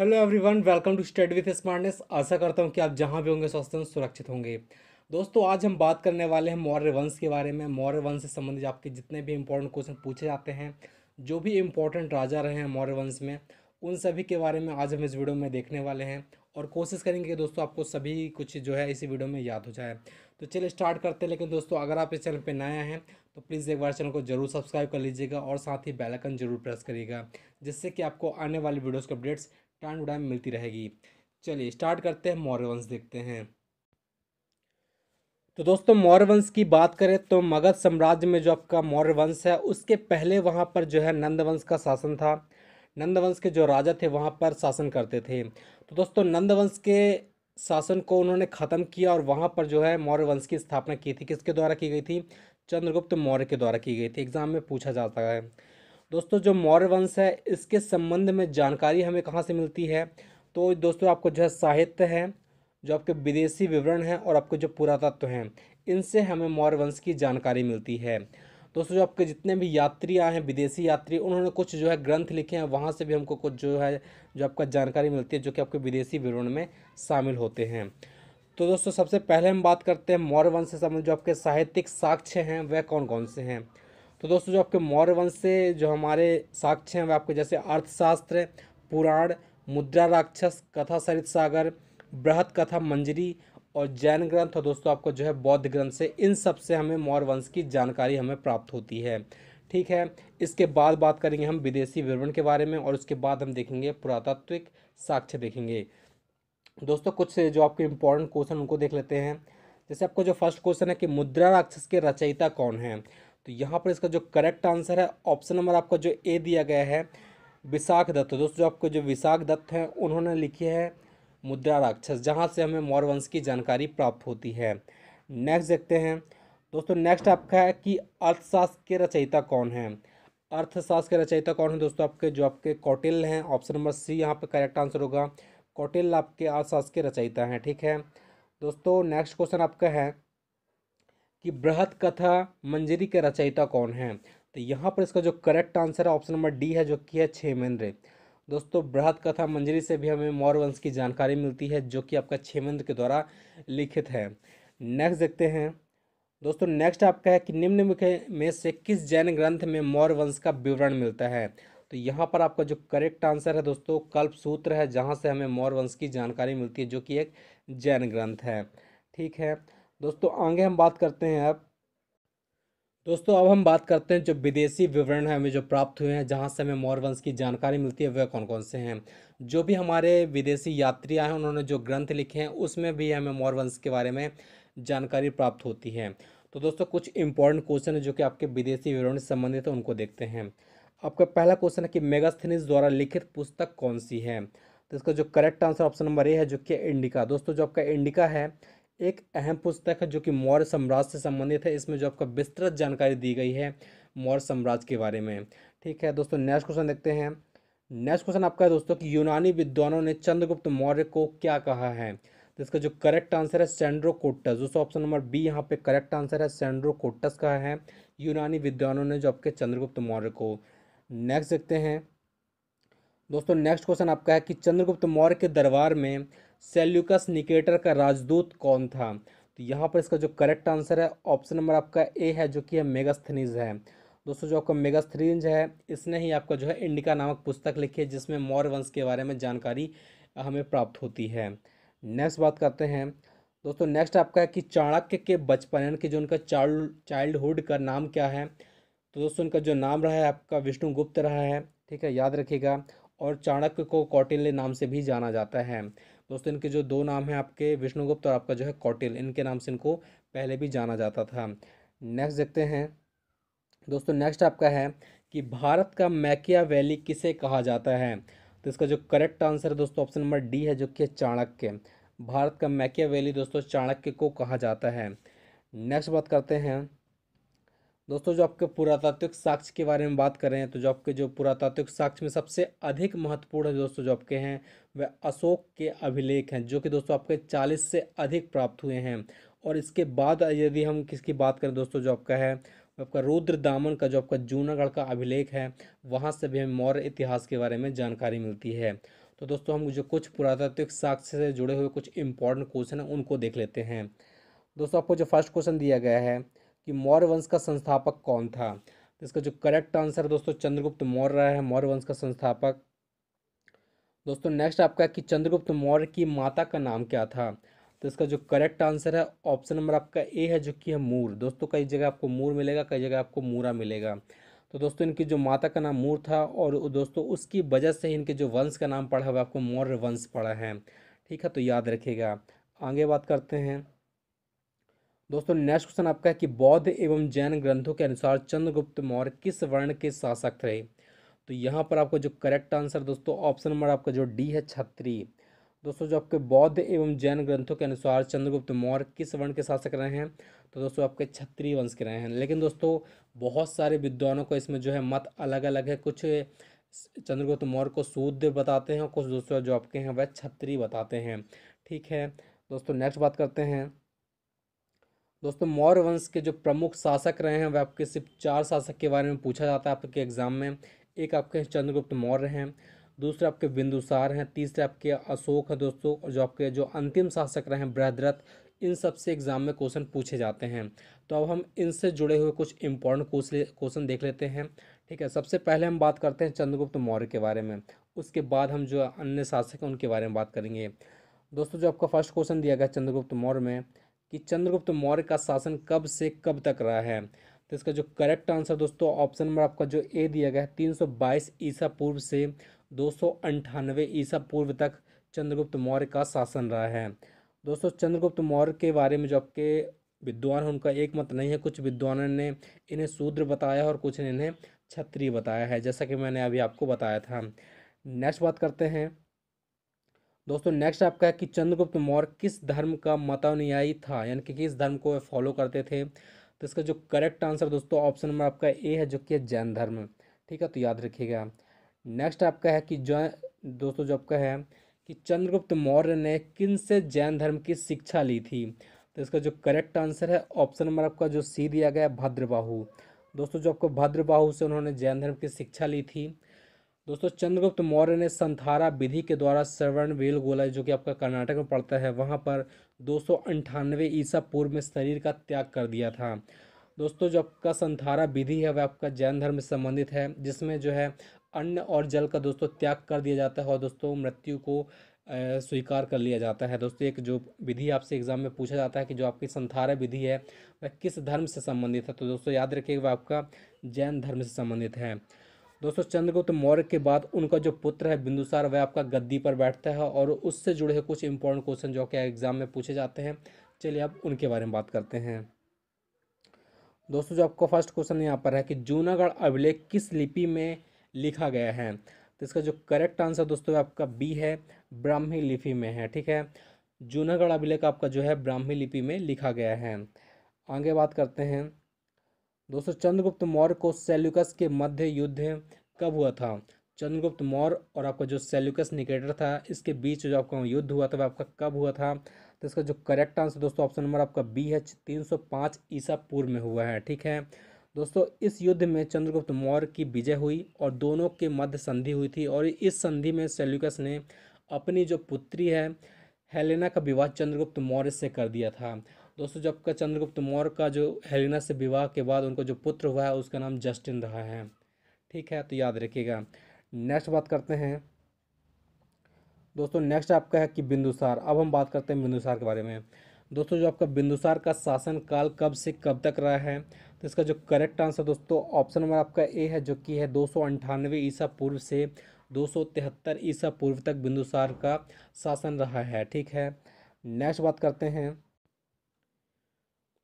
Hello everyone welcome to study with smartness आशा करता हूँ कि आप जहाँ भी होंगे, स्वस्थ हैं, सुरक्षित होंगे। दोस्तों, आज हम बात करने वाले हैं मौर्य वंश के बारे में। मौर्य वंश से संबंधित आपके जितने भी इंपॉर्टेंट क्वेश्चन पूछे जाते हैं, जो भी इम्पोर्टेंट राजा रहे हैं मौर्य वंश में, उन सभी के बारे में आज हम इस वीडियो में देखने वाले हैं। और कोशिश करेंगे कि दोस्तों, आपको सभी कुछ जो है इसी वीडियो में याद हो जाए। तो चलिए स्टार्ट करते हैं, लेकिन दोस्तों, अगर आप इस चैनल पर नया हैं तो प्लीज़ एक बार चैनल को ज़रूर सब्सक्राइब कर लीजिएगा और साथ ही बेल आइकन ज़रूर प्रेस करिएगा, जिससे कि आपको आने वाली वीडियोज़ के अपडेट्स टाइम टू टाइम मिलती रहेगी। चलिए स्टार्ट करते हैं, मौर्य वंश देखते हैं। तो दोस्तों, मौर्य वंश की बात करें तो मगध साम्राज्य में जो आपका मौर्य वंश है, उसके पहले वहाँ पर जो है नंद वंश का शासन था। नंद वंश के जो राजा थे, वहाँ पर शासन करते थे। तो दोस्तों, नंद वंश के शासन को उन्होंने ख़त्म किया और वहाँ पर जो है मौर्य वंश की स्थापना की थी। किसके द्वारा की गई थी? चंद्रगुप्त मौर्य के द्वारा की गई थी। एग्ज़ाम में पूछा जाता है। दोस्तों, जो मौर्य वंश है, इसके संबंध में जानकारी हमें कहाँ से मिलती है? तो दोस्तों, आपको जो है साहित्य है, जो आपके विदेशी विवरण हैं और आपके जो पुरातत्व हैं, इनसे हमें मौर्य वंश की जानकारी मिलती है। दोस्तों, जो आपके जितने भी यात्री आए हैं, विदेशी यात्री, उन्होंने कुछ जो है ग्रंथ लिखे हैं, वहाँ से भी हमको कुछ जो है, जो आपका जानकारी मिलती है, जो कि आपके विदेशी विवरण में शामिल होते हैं। तो दोस्तों, सबसे पहले हम बात करते हैं मौर्य वंश से संबंधित जो आपके साहित्यिक साक्ष्य हैं, वह कौन कौन से हैं? तो दोस्तों, जो आपके मौर्य वंश से जो हमारे साक्ष्य हैं वह आपके जैसे अर्थशास्त्र पुराण, मुद्रा राक्षस, कथा सरित सागर, बृहद कथा मंजरी और जैन ग्रंथ। और दोस्तों, आपको जो है बौद्ध ग्रंथ से इन सबसे हमें मौर्य वंश की जानकारी हमें प्राप्त होती है। ठीक है, इसके बाद बात करेंगे हम विदेशी विवरण के बारे में और उसके बाद हम देखेंगे पुरातात्विक साक्ष्य देखेंगे। दोस्तों, कुछ जो आपके इम्पोर्टेंट क्वेश्चन उनको देख लेते हैं। जैसे आपको जो फ़र्स्ट क्वेश्चन है कि मुद्रा राक्षस के रचयिता कौन है? तो यहाँ पर इसका जो करेक्ट आंसर है ऑप्शन नंबर आपका जो ए दिया गया है, विशाख दत्त। दोस्तों आपको जो विशाख दत्त हैं, उन्होंने लिखी है मुद्रा राक्षस, जहाँ से हमें मौर्य वंश की जानकारी प्राप्त होती है। नेक्स्ट देखते हैं। दोस्तों नेक्स्ट आपका है कि अर्थशास्त्र के रचयिता कौन है? अर्थशास्त्र के रचयिता कौन है? दोस्तों, आपके जो आपके कौटिल्य हैं ऑप्शन नंबर सी यहाँ पे करेक्ट आंसर होगा। कौटिल्य आपके अर्थशास्त्र के रचयिता हैं, ठीक है? दोस्तों नेक्स्ट क्वेश्चन आपका है कि बृहद कथा मंजरी के रचयिता कौन है? तो यहाँ पर इसका जो करेक्ट आंसर है ऑप्शन नंबर डी है, जो कि है छेमेंद्र दोस्तों, बृहद कथा मंजरी से भी हमें मौर्य वंश की जानकारी मिलती है, जो कि आपका छेमेंद्र के द्वारा लिखित है। नेक्स्ट देखते हैं। दोस्तों नेक्स्ट आपका है कि निम्न में से किस जैन ग्रंथ में मौर्य वंश का विवरण मिलता है? तो यहाँ पर आपका जो करेक्ट आंसर है दोस्तों कल्प सूत्र है, जहाँ से हमें मौर्य वंश की जानकारी मिलती है, जो कि एक जैन ग्रंथ है। ठीक है? दोस्तों, आगे हम बात करते हैं अब। दोस्तों, अब हम बात करते हैं जो विदेशी विवरण है, हमें जो प्राप्त हुए हैं, जहाँ से हमें मौर्य वंश की जानकारी मिलती है, वह कौन कौन से हैं? जो भी हमारे विदेशी यात्री आए हैं, उन्होंने जो ग्रंथ लिखे हैं, उसमें भी हमें मौर्य वंश के बारे में जानकारी प्राप्त होती है। तो दोस्तों, कुछ इंपॉर्टेंट क्वेश्चन है जो कि आपके विदेशी विवरण से संबंधित है, उनको देखते हैं। आपका पहला क्वेश्चन है कि मेगास्थनीस द्वारा लिखित पुस्तक कौन सी है? तो इसका जो correct answer option number A है, जो कि इंडिका। दोस्तों, जो आपका इंडिका है एक अहम पुस्तक है जो कि मौर्य साम्राज्य से संबंधित है। इसमें जो आपका विस्तृत जानकारी दी गई है मौर्य साम्राज्य के बारे में। ठीक है दोस्तों नेक्स्ट क्वेश्चन देखते हैं। नेक्स्ट क्वेश्चन आपका है दोस्तों कि यूनानी विद्वानों ने चंद्रगुप्त मौर्य को क्या कहा है? तो इसका जो करेक्ट आंसर है सेंड्रो कोटस दोस्तों ऑप्शन नंबर बी यहाँ पे करेक्ट आंसर है सेंड्रो कोटस का है। यूनानी विद्वानों ने जो आपके चंद्रगुप्त मौर्य को। नेक्स्ट देखते हैं। दोस्तों नेक्स्ट क्वेश्चन आपका है कि चंद्रगुप्त मौर्य के दरबार में सेल्यूकस निकेटर का राजदूत कौन था? तो यहाँ पर इसका जो करेक्ट आंसर है, ऑप्शन नंबर आपका ए है, जो कि है मेगास्थनीज है। दोस्तों, जो आपका मेगास्थनीज है, इसने ही आपका जो है इंडिका नामक पुस्तक लिखी है, जिसमें मौर्य वंश के बारे में जानकारी हमें प्राप्त होती है। नेक्स्ट बात करते हैं। दोस्तों, नेक्स्ट आपका है कि चाणक्य के बचपन के जो उनका चाइल्ड चाइल्डहुड का नाम क्या है? तो दोस्तों, उनका जो नाम रहा है, आपका विष्णुगुप्त रहा है, ठीक है, याद रखिएगा। और चाणक्य को कौटिल्य नाम से भी जाना जाता है। दोस्तों, इनके जो दो नाम हैं आपके, विष्णुगुप्त और आपका जो है कौटिल, इनके नाम से इनको पहले भी जाना जाता था। नेक्स्ट देखते हैं। दोस्तों नेक्स्ट आपका है कि भारत का मैकिया वैली किसे कहा जाता है? तो इसका जो करेक्ट आंसर है दोस्तों ऑप्शन नंबर डी है, जो कि चाणक्य। भारत का मैकिया वैली दोस्तों, चाणक्य को कहा जाता है। नेक्स्ट बात करते हैं। दोस्तों, जो आपके पुरातात्विक साक्ष्य के बारे में बात करें तो जो आपके जो पुरातात्विक साक्ष्य में सबसे अधिक महत्वपूर्ण है दोस्तों, जो आपके हैं वह अशोक के अभिलेख हैं, जो कि दोस्तों आपके चालीस से अधिक प्राप्त हुए हैं। और इसके बाद यदि हम किसकी बात करें दोस्तों, जो आपका है, आपका रुद्र दामन का, जो आपका जूनागढ़ का अभिलेख है, वहाँ से भी हमें मौर्य इतिहास के बारे में जानकारी मिलती है। तो दोस्तों, हम जो कुछ पुरातात्विक साक्ष्य से जुड़े हुए कुछ इंपॉर्टेंट क्वेश्चन हैं, उनको देख लेते हैं। दोस्तों, आपको जो फ़र्स्ट क्वेश्चन दिया गया है कि मौर्य वंश का संस्थापक कौन था? तो इसका जो करेक्ट आंसर दोस्तों, चंद्रगुप्त मौर्य रहा है, मौर्य वंश का संस्थापक। दोस्तों नेक्स्ट आपका कि चंद्रगुप्त मौर्य की माता का नाम क्या था? तो इसका जो करेक्ट आंसर है ऑप्शन नंबर आपका ए है, जो कि है मूर। दोस्तों, कई जगह आपको मूर मिलेगा, कई जगह आपको मूरा मिलेगा। तो दोस्तों, इनकी जो माता का नाम मूर था और दोस्तों, उसकी वजह से इनके जो वंश का नाम पढ़ा हुआ आपको मौर्य वंश पढ़ा है। ठीक है तो याद रखिएगा। आगे बात करते हैं। दोस्तों, नेक्स्ट क्वेश्चन आपका है कि बौद्ध एवं जैन ग्रंथों के अनुसार चंद्रगुप्त मौर्य किस वर्ण के शासक रहे? तो यहाँ पर आपका जो करेक्ट आंसर दोस्तों ऑप्शन नंबर आपका जो डी है छत्री। दोस्तों, जो आपके बौद्ध एवं जैन ग्रंथों के अनुसार चंद्रगुप्त मौर्य किस वर्ण के शासक रहे हैं तो दोस्तों, आपके छत्री वंश के रहे हैं। लेकिन दोस्तों, बहुत सारे विद्वानों को इसमें जो है मत अलग अलग है। कुछ चंद्रगुप्त मौर्य को शूद्र बताते हैं और कुछ दोस्तों जो आपके हैं, वह छत्री बताते हैं। ठीक है? दोस्तों नेक्स्ट बात करते हैं। दोस्तों, मौर्य वंश के जो प्रमुख शासक रहे हैं वह आपके सिर्फ़ चार शासक के बारे में पूछा जाता है आपके एग्ज़ाम में। एक आपके चंद्रगुप्त मौर्य हैं, दूसरे आपके बिंदुसार हैं, तीसरे आपके अशोक हैं दोस्तों, और जो आपके जो अंतिम शासक रहे हैं, बृहद्रथ, इन सबसे एग्ज़ाम में क्वेश्चन पूछे जाते हैं। तो अब हम इनसे जुड़े हुए कुछ इंपॉर्टेंट क्वेश्चन देख लेते हैं, ठीक है? सबसे पहले हम बात करते हैं चंद्रगुप्त मौर्य के बारे में, उसके बाद हम जो अन्य शासक हैं, उनके बारे में बात करेंगे। दोस्तों, जो आपका फ़र्स्ट क्वेश्चन दिया गया चंद्रगुप्त मौर्य में कि चंद्रगुप्त मौर्य का शासन कब से कब तक रहा है? तो इसका जो करेक्ट आंसर दोस्तों ऑप्शन नंबर आपका जो ए दिया गया है, तीन सौ बाईस ईसा पूर्व से दो सौ अंठानवे ईसा पूर्व तक चंद्रगुप्त मौर्य का शासन रहा है। दोस्तों, चंद्रगुप्त मौर्य के बारे में जो आपके विद्वान हैं, उनका एक मत नहीं है, कुछ विद्वानों ने इन्हें शूद्र बताया और कुछ ने इन्हें क्षत्रिय बताया है, जैसा कि मैंने अभी आपको बताया था। नेक्स्ट बात करते हैं। दोस्तों नेक्स्ट आपका है कि चंद्रगुप्त मौर्य किस धर्म का मतानुयायी था, यानी कि किस धर्म को फॉलो करते थे। तो इसका जो करेक्ट आंसर दोस्तों ऑप्शन नंबर आपका ए है, जो कि है जैन धर्म। ठीक है तो याद रखिएगा। नेक्स्ट आपका है कि जो दोस्तों, जो आपका है कि चंद्रगुप्त मौर्य ने किन से जैन धर्म की शिक्षा ली थी? तो इसका जो करेक्ट आंसर है ऑप्शन नंबर आपका जो सी दिया गया है, भद्रबाहु। दोस्तों, जो आपको भद्रबाहु से उन्होंने जैन धर्म की शिक्षा ली थी दोस्तों, चंद्रगुप्त मौर्य ने संथारा विधि के द्वारा श्रवण वेल गोला, जो कि आपका कर्नाटक में पड़ता है, वहाँ पर दो सौ ईसा पूर्व में शरीर का त्याग कर दिया था। दोस्तों, जो आपका संथारा विधि है, वह आपका जैन धर्म से संबंधित है, जिसमें जो है अन्न और जल का दोस्तों त्याग कर दिया जाता है और दोस्तों, मृत्यु को स्वीकार कर लिया जाता है। दोस्तों, एक जो विधि आपसे एग्ज़ाम में पूछा जाता है कि जो आपकी संथारा विधि है, वह किस धर्म से संबंधित है? तो दोस्तों, याद रखिएगा, वह आपका जैन धर्म से संबंधित है। दोस्तों, चंद्रगुप्त मौर्य के बाद उनका जो पुत्र है बिंदुसार, वह आपका गद्दी पर बैठता है और उससे जुड़े हुए कुछ इंपॉर्टेंट क्वेश्चन जो कि एग्ज़ाम में पूछे जाते हैं। चलिए अब उनके बारे में बात करते हैं। दोस्तों, जो आपका फ़र्स्ट क्वेश्चन यहाँ पर है कि जूनागढ़ अभिलेख किस लिपि में लिखा गया है? तो इसका जो करेक्ट आंसर दोस्तों आपका बी है, ब्राह्मी लिपि में है, ठीक है? जूनागढ़ अभिलेख आपका जो है ब्राह्मी लिपि में लिखा गया है। आगे बात करते हैं। दोस्तों, चंद्रगुप्त मौर्य को सेल्युकस के मध्य युद्ध कब हुआ था? चंद्रगुप्त मौर्य और आपका जो सेल्युकस निकेटर था, इसके बीच जो आपका युद्ध हुआ था, वह आपका कब हुआ था? तो इसका जो करेक्ट आंसर दोस्तों ऑप्शन नंबर आपका बी है, तीन सौ पाँच ईसा पूर्व में हुआ है, ठीक है? दोस्तों, इस युद्ध में चंद्रगुप्त मौर्य की विजय हुई और दोनों के मध्य संधि हुई थी और इस संधि में सेल्युकस ने अपनी जो पुत्री है हेलेना का विवाह चंद्रगुप्त मौर्य से कर दिया था। दोस्तों, जब का चंद्रगुप्त मौर्य का जो हेलेना से विवाह के बाद उनको जो पुत्र हुआ है, उसका नाम जस्टिन रहा है। ठीक है तो याद रखिएगा। नेक्स्ट बात करते हैं। दोस्तों, नेक्स्ट आपका है कि बिंदुसार। अब हम बात करते हैं बिंदुसार के बारे में। दोस्तों, जो आपका बिंदुसार का शासन काल कब से कब तक रहा है तो इसका जो करेक्ट आंसर दोस्तों, ऑप्शन नंबर आपका ए है, जो कि है दो ईसा पूर्व से दो सौ तिहत्तर ईसा पूर्व तक बिंदुसार का शासन रहा है, ठीक है? नेक्स्ट बात करते हैं।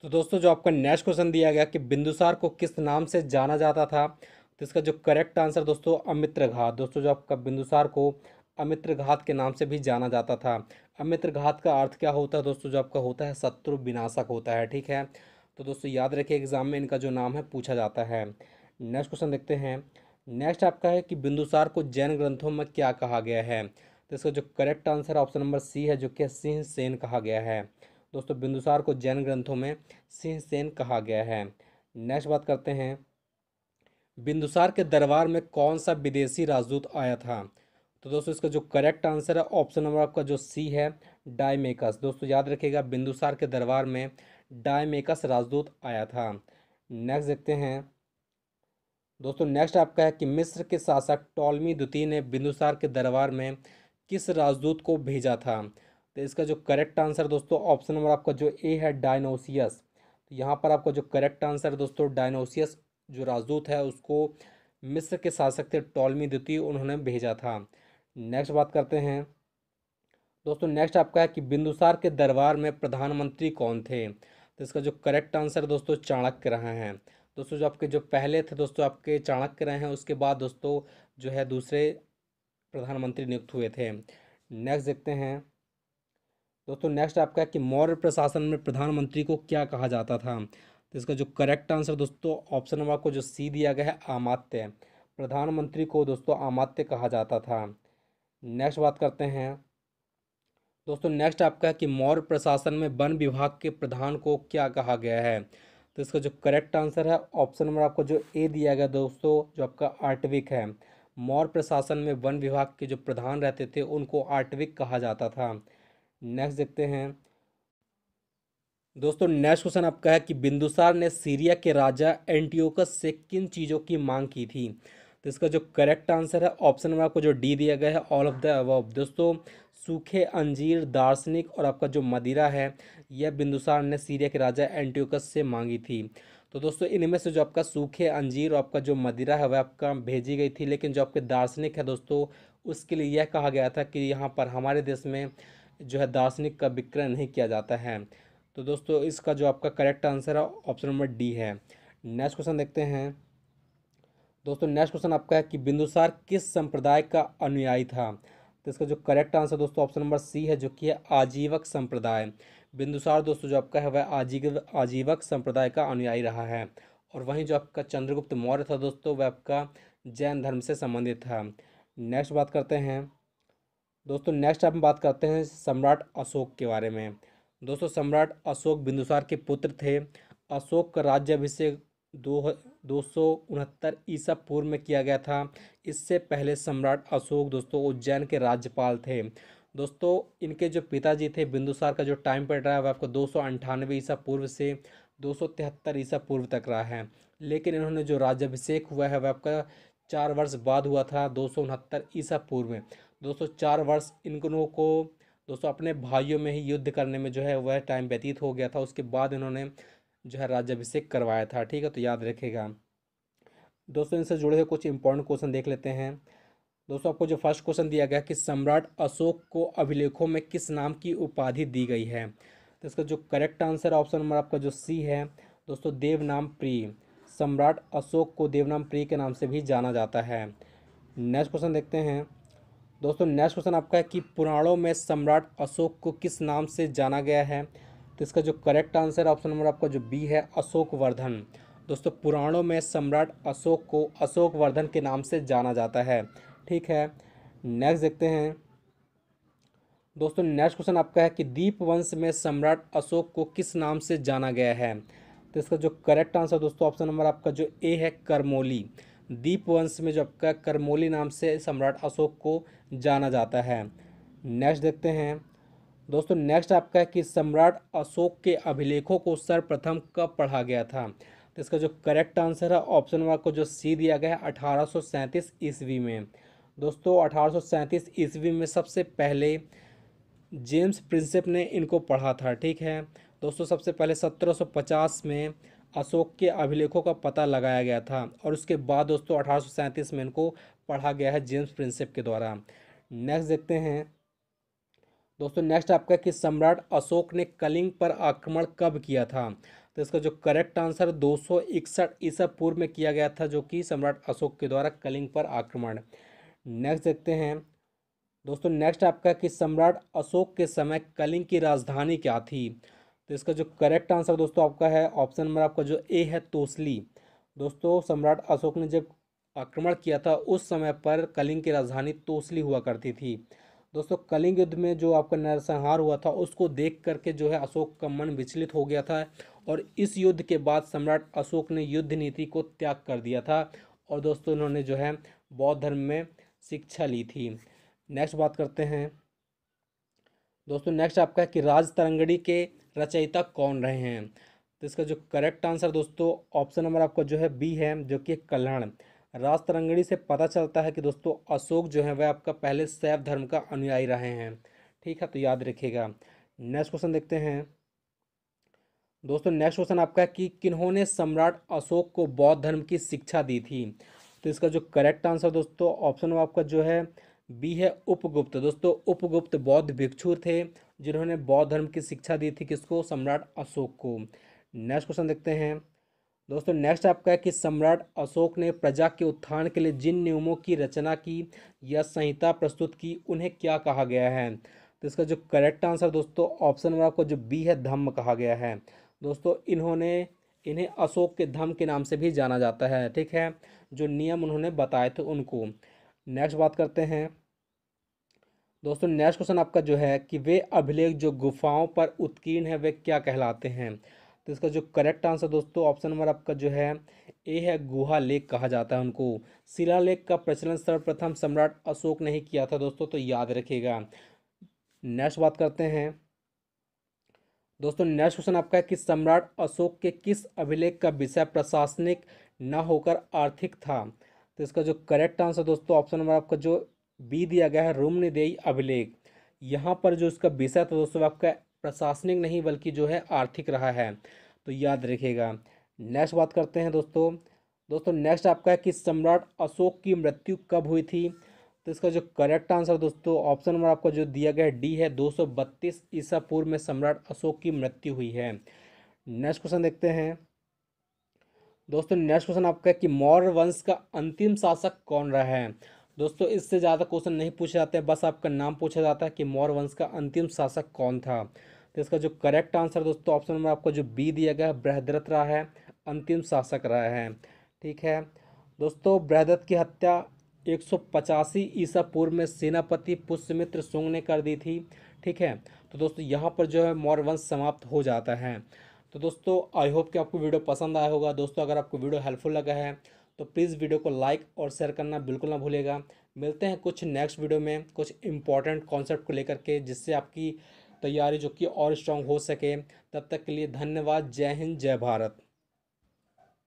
तो दोस्तों, जो आपका नेक्स्ट क्वेश्चन दिया गया कि बिंदुसार को किस नाम से जाना जाता था तो इसका जो करेक्ट आंसर दोस्तों अमित्र घात दोस्तों, जो आपका बिंदुसार को अमित्र घात के नाम से भी जाना जाता था। अमित्र घात का अर्थ क्या होता है दोस्तों? जो आपका होता है शत्रु विनाशक होता है, ठीक है? तो दोस्तों, याद रखिए एग्ज़ाम में इनका जो नाम है पूछा जाता है। नेक्स्ट क्वेश्चन देखते हैं। नेक्स्ट आपका है कि बिंदुसार को जैन ग्रंथों में क्या कहा गया है? तो इसका जो correct answer option number C है, जो कि सिंह सेन कहा गया है। दोस्तों, बिंदुसार को जैन ग्रंथों में सिंह सेन कहा गया है। नेक्स्ट बात करते हैं। बिंदुसार के दरबार में कौन सा विदेशी राजदूत आया था? तो दोस्तों, इसका जो करेक्ट आंसर है ऑप्शन नंबर आपका जो सी है डायमेकस दोस्तों, याद रखिएगा, बिंदुसार के दरबार में डायमेकस राजदूत आया था। नेक्स्ट देखते हैं। दोस्तों नेक्स्ट आपका है कि मिस्र के शासक टॉलमी द्वितीय ने बिंदुसार के दरबार में किस राजदूत को भेजा था? तो इसका जो करेक्ट आंसर दोस्तों ऑप्शन नंबर आपका जो ए है डायनोसियस तो यहाँ पर आपका जो करेक्ट आंसर है दोस्तों डायनोसियस जो राजदूत है, उसको मिस्र के शासक थे टॉलमी द्वितीय उन्होंने भेजा था। नेक्स्ट बात करते हैं। दोस्तों नेक्स्ट आपका है कि बिंदुसार के दरबार में प्रधानमंत्री कौन थे? तो इसका जो करेक्ट आंसर दोस्तों, चाणक्य रहे हैं। दोस्तों, जो आपके, जो पहले थे दोस्तों, आपके चाणक्य रहे हैं, उसके बाद दोस्तों जो है दूसरे प्रधानमंत्री नियुक्त हुए थे। नेक्स्ट देखते हैं। दोस्तों नेक्स्ट आपका कि मौर्य प्रशासन में प्रधानमंत्री को क्या कहा जाता था? तो इसका जो करेक्ट आंसर दोस्तों ऑप्शन नंबर आपको जो सी दिया गया है, आमात्य। प्रधानमंत्री को दोस्तों आमात्य कहा जाता था। नेक्स्ट बात करते हैं। दोस्तों नेक्स्ट आपका है कि मौर्य प्रशासन में वन विभाग के प्रधान को क्या कहा गया है? तो इसका जो करेक्ट आंसर है ऑप्शन नंबर आपको जो ए दिया गया दोस्तों, जो आपका आर्टविक है, मौर्य प्रशासन में वन विभाग के जो प्रधान रहते थे, उनको आर्टविक कहा जाता था। नेक्स्ट देखते हैं। दोस्तों नेक्स्ट क्वेश्चन आपका है कि बिंदुसार ने सीरिया के राजा एंटियोकस से किन चीज़ों की मांग की थी? तो इसका जो करेक्ट आंसर है ऑप्शन नंबर आपको जो डी दिया गया है ऑल ऑफ़ द अबव दोस्तों, सूखे अंजीर, दार्शनिक और आपका जो मदिरा है यह बिंदुसार ने सीरिया के राजा एंटियोकस से मांगी थी। तो दोस्तों, इनमें से जो आपका सूखे अंजीर और आपका जो मदिरा है, वह आपका भेजी गई थी, लेकिन जो आपके दार्शनिक है दोस्तों, उसके लिए यह कहा गया था कि यहाँ पर हमारे देश में जो है दार्शनिक का विक्रय नहीं किया जाता है। तो दोस्तों, इसका जो आपका करेक्ट आंसर है, ऑप्शन नंबर डी है। नेक्स्ट क्वेश्चन देखते हैं। दोस्तों, नेक्स्ट क्वेश्चन आपका है कि बिंदुसार किस संप्रदाय का अनुयायी था? तो इसका जो करेक्ट आंसर दोस्तों, ऑप्शन नंबर सी है, जो कि है आजीवक संप्रदाय। बिंदुसार दोस्तों जो आपका है वह आजीव आजीवक संप्रदाय का अनुयायी रहा है। और वहीं जो आपका चंद्रगुप्त मौर्य था दोस्तों, वह आपका जैन धर्म से संबंधित था। नेक्स्ट बात करते हैं। दोस्तों नेक्स्ट आप बात करते हैं सम्राट अशोक के बारे में। दोस्तों, सम्राट अशोक बिंदुसार के पुत्र थे। अशोक का राज्याभिषेक दो दो सौ उनहत्तर ईसा पूर्व में किया गया था। इससे पहले सम्राट अशोक दोस्तों उज्जैन के राज्यपाल थे। दोस्तों, इनके जो पिताजी थे, बिंदुसार का जो टाइम पीरियड रहा है, वह आपको दो सौ अंठानवे ईसा पूर्व से दो सौ तिहत्तर ईसा पूर्व तक रहा है। लेकिन इन्होंने जो राज्यभिषेक हुआ है, वह आपका चार वर्ष बाद हुआ था, दो सौ उनहत्तर ईसा पूर्व में। दोस्तों, चार वर्ष इनको को, दोस्तों, अपने भाइयों में ही युद्ध करने में जो है, वह टाइम व्यतीत हो गया था। उसके बाद इन्होंने जो है, राज्याभिषेक करवाया था। ठीक है तो याद रखेगा दोस्तों, इनसे जुड़े हुए कुछ इंपॉर्टेंट क्वेश्चन देख लेते हैं। दोस्तों, आपको जो फ़र्स्ट क्वेश्चन दिया गया कि सम्राट अशोक को अभिलेखों में किस नाम की उपाधि दी गई है? तो इसका जो करेक्ट आंसर ऑप्शन नंबर आपका जो सी है, दोस्तों, देवनाम प्रिय। सम्राट अशोक को देवनाम प्रिय के नाम से भी जाना जाता है। नेक्स्ट क्वेश्चन देखते हैं। दोस्तों नेक्स्ट क्वेश्चन आपका है कि पुराणों में सम्राट अशोक को किस नाम से जाना गया है? तो इसका जो करेक्ट आंसर ऑप्शन नंबर आपका जो बी है, अशोक वर्धन। दोस्तों, पुराणों में सम्राट अशोक को अशोक वर्धन के नाम से जाना जाता है। ठीक है। नेक्स्ट देखते हैं। दोस्तों नेक्स्ट क्वेश्चन आपका है कि दीप वंश में सम्राट अशोक को किस नाम से जाना गया है? तो इसका जो करेक्ट आंसर दोस्तों ऑप्शन नंबर आपका जो ए है, करमोली। दीप वंश में जो आपका करमोली नाम से सम्राट अशोक को जाना जाता है। नेक्स्ट देखते हैं। दोस्तों नेक्स्ट आपका है कि सम्राट अशोक के अभिलेखों को सर्वप्रथम कब पढ़ा गया था? तो इसका जो करेक्ट आंसर है ऑप्शन नंबर को जो सी दिया गया है, अठारह सौ सैंतीस ईस्वी में। दोस्तों, अठारह सौ सैंतीस ईस्वी में सबसे पहले जेम्स प्रिंसेप ने इनको पढ़ा था, ठीक है? दोस्तों, सबसे पहले 1750 में अशोक के अभिलेखों का पता लगाया गया था और उसके बाद दोस्तों, अठारह सौ सैंतीस में इनको पढ़ा गया है जेम्स प्रिंसिप के द्वारा। नेक्स्ट देखते हैं। दोस्तों, नेक्स्ट आपका कि सम्राट अशोक ने कलिंग पर आक्रमण कब किया था? तो इसका जो करेक्ट आंसर दो सौ पूर्व में किया गया था, जो कि सम्राट अशोक के द्वारा कलिंग पर आक्रमण। नेक्स्ट देखते हैं। दोस्तों नेक्स्ट आपका कि सम्राट अशोक के समय कलिंग की राजधानी क्या थी? तो इसका जो करेक्ट आंसर दोस्तों आपका है ऑप्शन नंबर आपका जो ए है, तोसली। दोस्तों, सम्राट अशोक ने जब आक्रमण किया था, उस समय पर कलिंग की राजधानी तोसली हुआ करती थी। दोस्तों, कलिंग युद्ध में जो आपका नरसंहार हुआ था, उसको देख करके जो है अशोक का मन विचलित हो गया था और इस युद्ध के बाद सम्राट अशोक ने युद्ध नीति को त्याग कर दिया था और दोस्तों उन्होंने जो है बौद्ध धर्म में शिक्षा ली थी। नेक्स्ट बात करते हैं। दोस्तों नेक्स्ट आपका है कि राज तरंगड़ी के रचयिता कौन रहे हैं? तो इसका जो करेक्ट आंसर दोस्तों ऑप्शन नंबर आपका जो है बी है, जो कि कल्याण। राज तरंगड़ी से पता चलता है कि दोस्तों, अशोक जो है, वह आपका पहले शैव धर्म का अनुयायी रहे हैं। ठीक है तो याद रखिएगा। नेक्स्ट क्वेश्चन देखते हैं। दोस्तों नेक्स्ट क्वेश्चन आपका है कि किन्होंने सम्राट अशोक को बौद्ध धर्म की शिक्षा दी थी? तो इसका जो करेक्ट आंसर दोस्तों ऑप्शन आपका जो है बी है उपगुप्त। दोस्तों, उपगुप्त बौद्ध भिक्षु थे, जिन्होंने बौद्ध धर्म की शिक्षा दी थी किसको? सम्राट अशोक को। नेक्स्ट क्वेश्चन देखते हैं। दोस्तों नेक्स्ट आपका है कि सम्राट अशोक ने प्रजा के उत्थान के लिए जिन नियमों की रचना की या संहिता प्रस्तुत की, उन्हें क्या कहा गया है? तो इसका जो करेक्ट आंसर दोस्तों ऑप्शन नंबर आपको जो बी है, धम्म कहा गया है। दोस्तों, इन्होंने इन्हें अशोक के धम्म के नाम से भी जाना जाता है, ठीक है? जो नियम उन्होंने बताए थे उनको। नेक्स्ट बात करते हैं। दोस्तों नेक्स्ट क्वेश्चन आपका जो है कि वे अभिलेख जो गुफाओं पर उत्कीर्ण है, वे क्या कहलाते हैं? तो इसका जो करेक्ट आंसर दोस्तों ऑप्शन नंबर आपका जो है ए है गुहा लेख कहा जाता है उनको। शिला लेख का प्रचलन सर्वप्रथम सम्राट अशोक ने ही किया था दोस्तों तो याद रखिएगा। नेक्स्ट बात करते हैं। दोस्तों नेक्स्ट क्वेश्चन आपका है कि सम्राट अशोक के किस अभिलेख का विषय प्रशासनिक न होकर आर्थिक था? तो इसका जो करेक्ट आंसर दोस्तों ऑप्शन नंबर आपका जो बी दिया गया है रोमनिदेयी अभिलेख। यहाँ पर जो इसका विषय था दोस्तों आपका प्रशासनिक नहीं, बल्कि जो है आर्थिक रहा है। तो याद रखिएगा। नेक्स्ट बात करते हैं दोस्तों। दोस्तों नेक्स्ट आपका है कि सम्राट अशोक की मृत्यु कब हुई थी? तो इसका जो करेक्ट आंसर दोस्तों ऑप्शन नंबर आपका जो दिया गया है डी है, दो सौ बत्तीस ईसा पूर्व में सम्राट अशोक की मृत्यु हुई है। नेक्स्ट क्वेश्चन देखते हैं। दोस्तों नेक्स्ट क्वेश्चन आपका है कि मौर्य वंश का अंतिम शासक कौन रहा है? दोस्तों, इससे ज़्यादा क्वेश्चन नहीं पूछे जाते, बस आपका नाम पूछा जाता है कि मौर्य वंश का अंतिम शासक कौन था। तो इसका जो करेक्ट आंसर दोस्तों ऑप्शन नंबर आपको जो बी दिया गया है, बृहदरथ रहा है, अंतिम शासक रहा है। ठीक है? दोस्तों बृहदत्त की हत्या एक सौ पचासी ईसा पूर्व में सेनापति पुष्यमित्र सुंग ने कर दी थी। ठीक है? तो दोस्तों, यहाँ पर जो है मौर्य वंश समाप्त हो जाता है। तो दोस्तों आई होप कि आपको वीडियो पसंद आया होगा। दोस्तों, अगर आपको वीडियो हेल्पफुल लगा है तो प्लीज़ वीडियो को लाइक और शेयर करना बिल्कुल ना भूलेगा मिलते हैं कुछ नेक्स्ट वीडियो में कुछ इंपॉर्टेंट कॉन्सेप्ट को लेकर के, जिससे आपकी तैयारी जो कि और स्ट्रांग हो सके। तब तक के लिए धन्यवाद। जय हिंद, जय भारत।